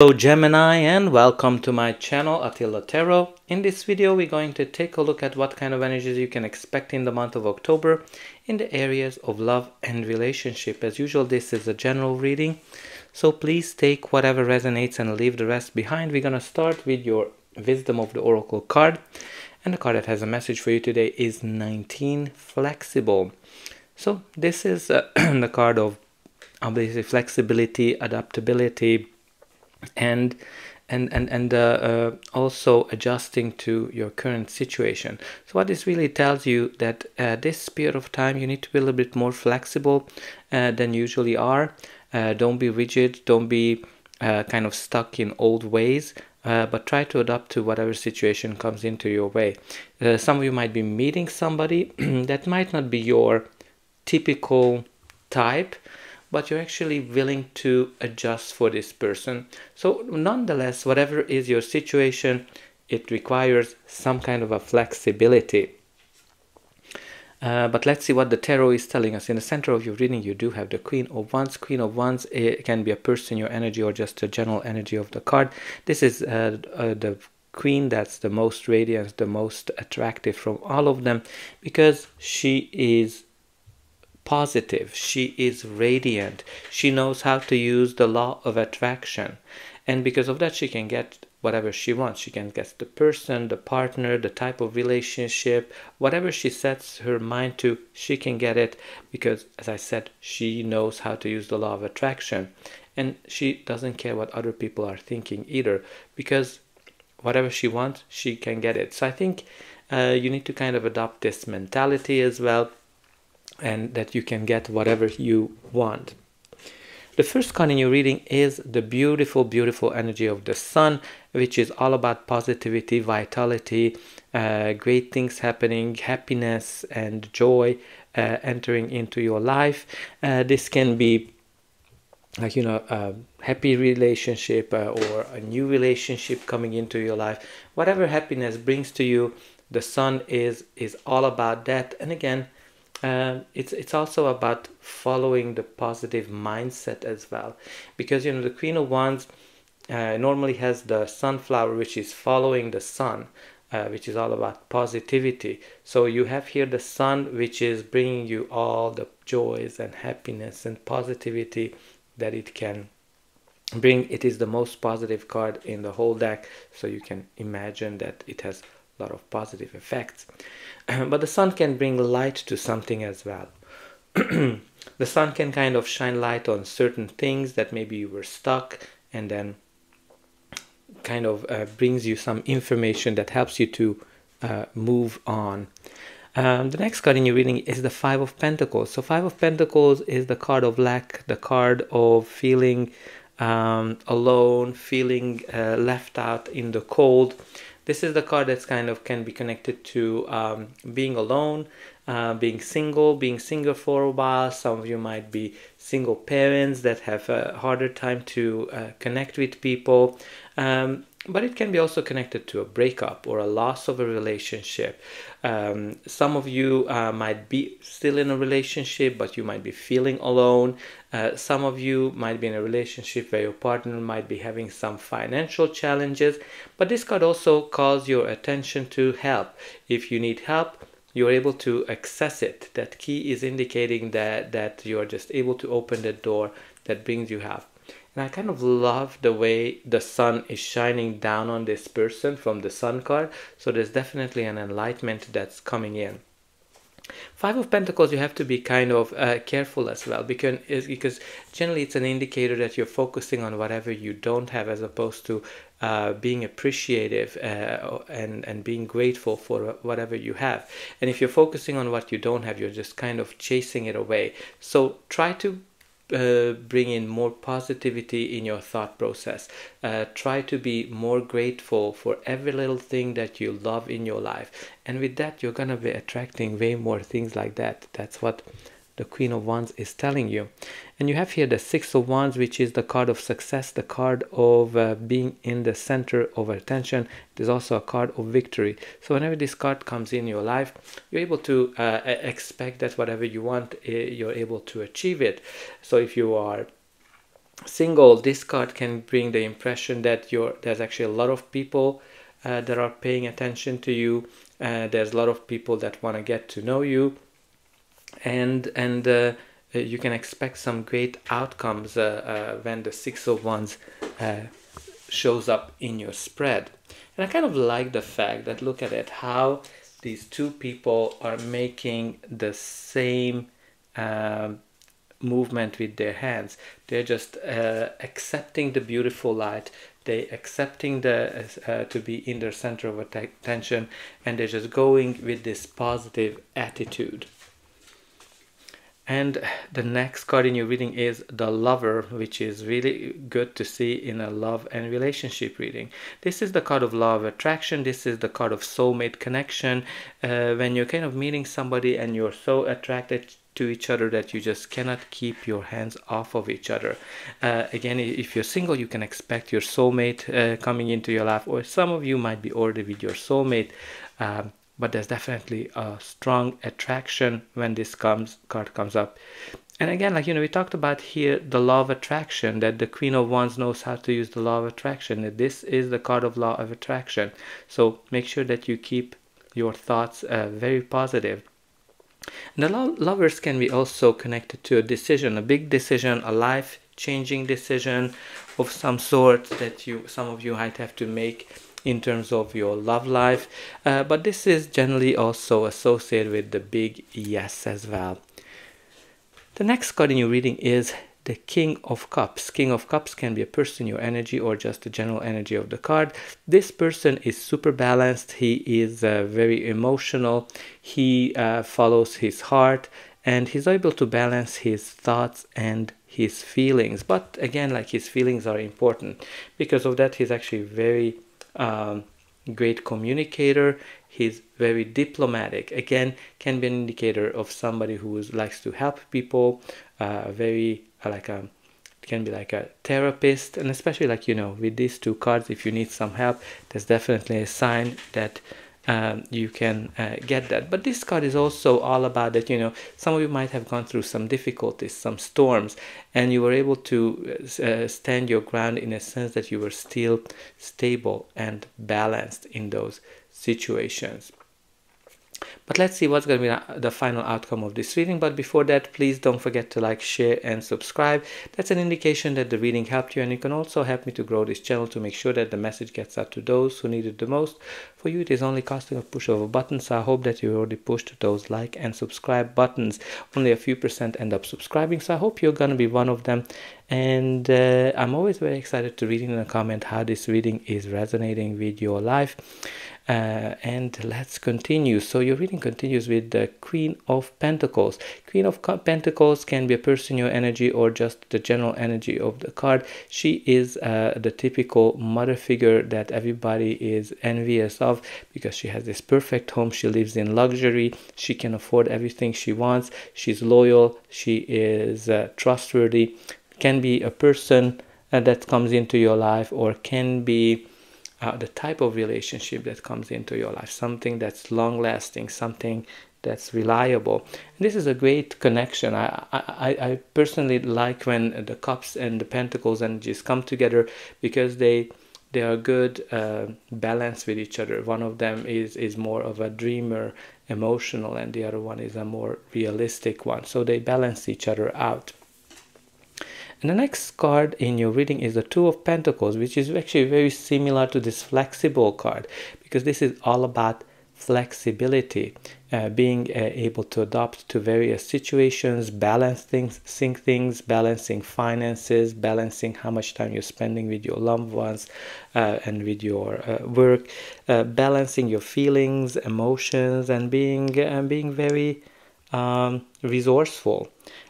Hello Gemini and welcome to my channel Attila Tarot. In this video we're going to take a look at what kind of energies you can expect in the month of October in the areas of love and relationship. As usual this is a general reading so please take whatever resonates and leave the rest behind. We're going to start with your Wisdom of the Oracle card and the card that has a message for you today is 19 Flexible. So this is uh, the card of obviously flexibility, adaptability, and and and and uh, uh, also adjusting to your current situation. So what this really tells you that uh, this period of time you need to be a little bit more flexible uh, than you usually are. Uh, don't be rigid. Don't be uh, kind of stuck in old ways. but try to adapt to whatever situation comes into your way. some of you might be meeting somebody that might not be your typical type, but you're actually willing to adjust for this person. So, nonetheless, whatever is your situation, it requires some kind of a flexibility. Uh, but let's see what the tarot is telling us. In the center of your reading, you do have the Queen of Wands. Queen of Wands it can be a person, your energy, or just a general energy of the card. This is uh, uh, the Queen that's the most radiant, the most attractive from all of them because she is positive, she is radiant, she knows how to use the law of attraction. And because of that, she can get whatever she wants. She can get the person, the partner, the type of relationship, whatever she sets her mind to, she can get it because, as I said, she knows how to use the law of attraction. And she doesn't care what other people are thinking either because whatever she wants, she can get it. So I think uh, you need to kind of adopt this mentality as well and that you can get whatever you want. The first card in your reading is the beautiful, beautiful energy of the sun, which is all about positivity, vitality, uh, great things happening, happiness, and joy uh, entering into your life. Uh, this can be like you know a happy relationship uh, or a new relationship coming into your life whatever happiness brings to you the sun is is all about that and again um, it's it's also about following the positive mindset as well. Because you know the queen of wands uh, normally has the sunflower which is following the sun uh, which is all about positivity. So you have here the sun which is bringing you all the joys and happiness and positivity that it can bring. It is the most positive card in the whole deck. So you can imagine that it has a lot of positive effects but the sun can bring light to something as well. the sun can kind of shine light on certain things that maybe you were stuck and then kind of uh, brings you some information that helps you to uh, move on. Um, the next card in your reading is the Five of Pentacles. So, Five of Pentacles is the card of lack, the card of feeling um, alone, feeling uh, left out in the cold this is the card that's kind of can be connected to um, being alone uh, being single being single for a while. Some of you might be single parents that have a harder time to uh, connect with people. Um, but it can be also connected to a breakup or a loss of a relationship. Um, some of you uh, might be still in a relationship, but you might be feeling alone. Uh, some of you might be in a relationship where your partner might be having some financial challenges, but this card also calls your attention to help. If you need help, you're able to access it. That key is indicating that, that you are just able to open the door that brings you help. And I kind of love the way the sun is shining down on this person from the sun card. So there's definitely an enlightenment that's coming in. Five of Pentacles, you have to be kind of uh, careful as well because, because generally it's an indicator that you're focusing on whatever you don't have as opposed to uh, being appreciative uh, and, and being grateful for whatever you have. And if you're focusing on what you don't have, you're just kind of chasing it away. So try to uh, bring in more positivity in your thought process. Uh, try to be more grateful for every little thing that you love in your life. And with that, you're going to be attracting way more things like that. That's what the Queen of Wands is telling you. And you have here the Six of Wands, which is the card of success, the card of uh, being in the center of attention. There's also a card of victory. So whenever this card comes in your life, you're able to uh, expect that whatever you want, eh, you're able to achieve it. So if you are single this card can bring the impression that you're there's actually a lot of people uh, that are paying attention to you uh, there's a lot of people that want to get to know you and and uh, you can expect some great outcomes uh, uh, when the six of uh, shows up in your spread. And i kind of like the fact that look at it how these two people are making the same um, movement with their hands. They're just uh, accepting the beautiful light. They accepting the uh, to be in the center of attention. And they're just going with this positive attitude and the next card in your reading is the lover, which is really good to see in a love and relationship reading. This is the card of love attraction. This is the card of soulmate connection. Uh, when you're kind of meeting somebody and you're so attracted to each other that you just cannot keep your hands off of each other. Uh, again, if you're single, you can expect your soulmate uh, coming into your life, or some of you might be already with your soulmate. Um, but there's definitely a strong attraction when this comes card comes up. And again like you know we talked about here the law of attraction that the queen of wands knows how to use the law of attraction this is the card of law of attraction. So make sure that you keep your thoughts uh, very positive. And the lo lovers can be also connected to a decision a big decision a life changing decision of some sort that you some of you might have to make in terms of your love life uh, but this is generally also associated with the big yes as well the next card in your reading is the King of Cups. King of Cups can be a person, your energy, or just the general energy of the card. This person is super balanced. He is uh, very emotional. He uh, follows his heart and he's able to balance his thoughts and his feelings. But again, like his feelings are important. Because of that, he's actually very um, great communicator. He's very diplomatic. Again, can be an indicator of somebody who likes to help people. Uh, very uh, like a can be like a therapist, and especially like you know with these two cards, if you need some help, there's definitely a sign that um, you can uh, get that. But this card is also all about that, you know, some of you might have gone through some difficulties, some storms, and you were able to uh, stand your ground in a sense that you were still stable and balanced in those situations. But let's see what's going to be the final outcome of this reading. But before that, please don't forget to like, share, and subscribe. That's an indication that the reading helped you, and you can also help me to grow this channel to make sure that the message gets out to those who need it the most. For you, it is only costing a push of a button, so I hope that you already pushed those like and subscribe buttons. Only a few percent end up subscribing, so I hope you're going to be one of them. And uh, I'm always very excited to read in a comment how this reading is resonating with your life. Uh, and let's continue. So your reading continues with the Queen of Pentacles. Queen of Pentacles can be a person, your energy, or just the general energy of the card. She is uh, the typical mother figure that everybody is envious of because she has this perfect home. She lives in luxury. She can afford everything she wants. She's loyal. She is uh, trustworthy. Can be a person uh, that comes into your life or can be uh, the type of relationship that comes into your life, something that's long lasting, something that's reliable. And this is a great connection. I, I, I personally like when the cups and the pentacles energies come together because they they are good uh, balance with each other. One of them is is more of a dreamer, emotional, and the other one is a more realistic one. So they balance each other out. And the next card in your reading is the Two of Pentacles, which is actually very similar to this flexible card because this is all about flexibility, uh, being uh, able to adapt to various situations, balance things, sync things, balancing finances, balancing how much time you're spending with your loved ones uh, and with your uh, work, uh, balancing your feelings, emotions, and being and uh, being very um, resourceful.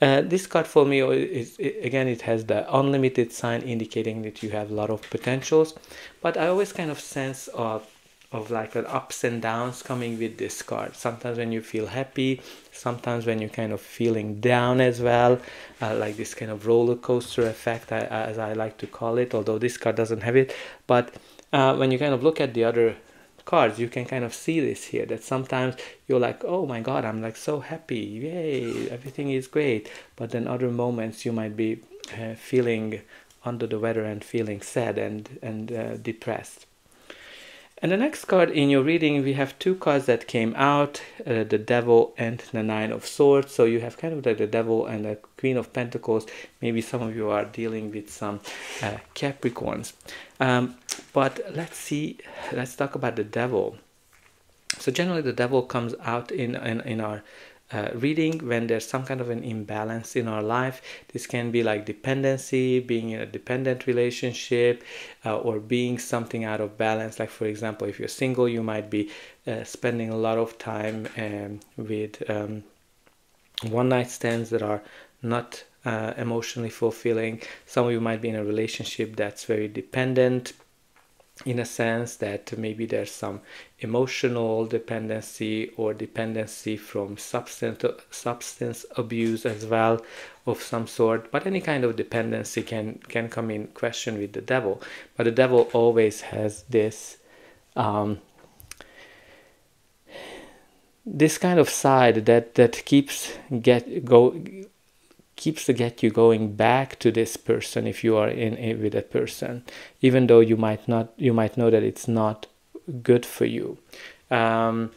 Uh, this card for me is, again it has the unlimited sign indicating that you have a lot of potentials but I always kind of sense of of like an ups and downs coming with this card. Sometimes when you feel happy sometimes when you're kind of feeling down as well uh, like this kind of roller coaster effect as I like to call it although this card doesn't have it but uh, when you kind of look at the other cards you can kind of see this here that sometimes you're like oh my god i'm like so happy yay everything is great but then other moments you might be uh, feeling under the weather and feeling sad and and uh, depressed. And the next card in your reading, we have two cards that came out, uh, the Devil and the Nine of Swords. So you have kind of like the Devil and the Queen of Pentacles. Maybe some of you are dealing with some uh, Capricorns. Um, but let's see, let's talk about the Devil. So generally the Devil comes out in, in, in our uh, reading when there's some kind of an imbalance in our life. This can be like dependency, being in a dependent relationship, uh, or being something out of balance. Like, for example, if you're single, you might be uh, spending a lot of time um, with um, one night stands that are not uh, emotionally fulfilling. Some of you might be in a relationship that's very dependent in a sense that maybe there's some emotional dependency or dependency from substance substance abuse as well of some sort but any kind of dependency can can come in question with the devil. But the devil always has this um, this kind of side that that keeps get go keeps to get you going back to this person if you are in, in with a person even though you might not you might know that it's not good for you. Um,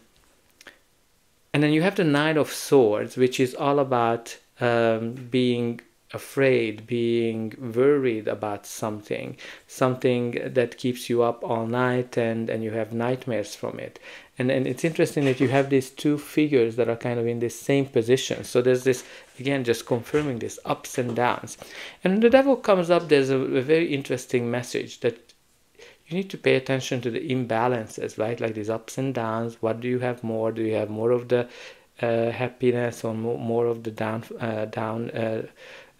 and then you have the nine of swords which is all about um, being afraid being worried about something something that keeps you up all night and and you have nightmares from it. And and it's interesting that you have these two figures that are kind of in the same position. So there's this again just confirming this ups and downs. And when the devil comes up there's a, a very interesting message that you need to pay attention to the imbalances right? Like these ups and downs. What do you have more? Do you have more of the uh, happiness or more, of the down uh, down uh,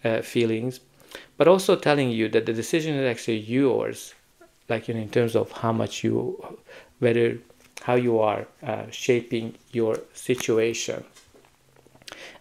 uh feelings but also telling you that the decision is actually yours like know, in terms of how much you whether how you are uh, shaping your situation.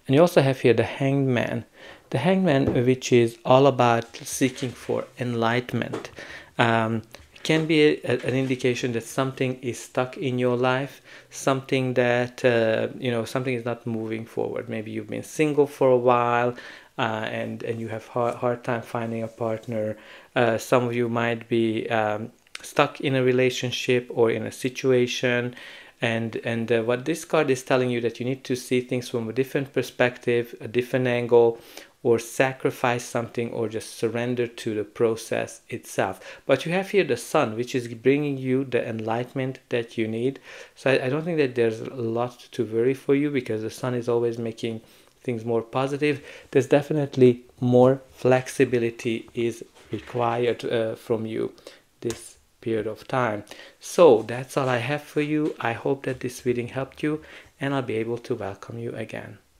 And you also have here the hanged man. The hanged man, which is all about seeking for enlightenment. Um, can be a, a, an indication that something is stuck in your life, something that, uh, you know, something is not moving forward. Maybe you've been single for a while uh, and, and you have hard, hard time finding a partner. Uh, some of you might be um, stuck in a relationship or in a situation. And and uh, what this card is telling you that you need to see things from a different perspective a different angle or sacrifice something or just surrender to the process itself. But you have here the sun which is bringing you the enlightenment that you need. So I, I don't think that there's a lot to worry for you because the sun is always making things more positive there's definitely more flexibility is required uh, from you this period of time. So that's all I have for you. I hope that this reading helped you and I'll be able to welcome you again.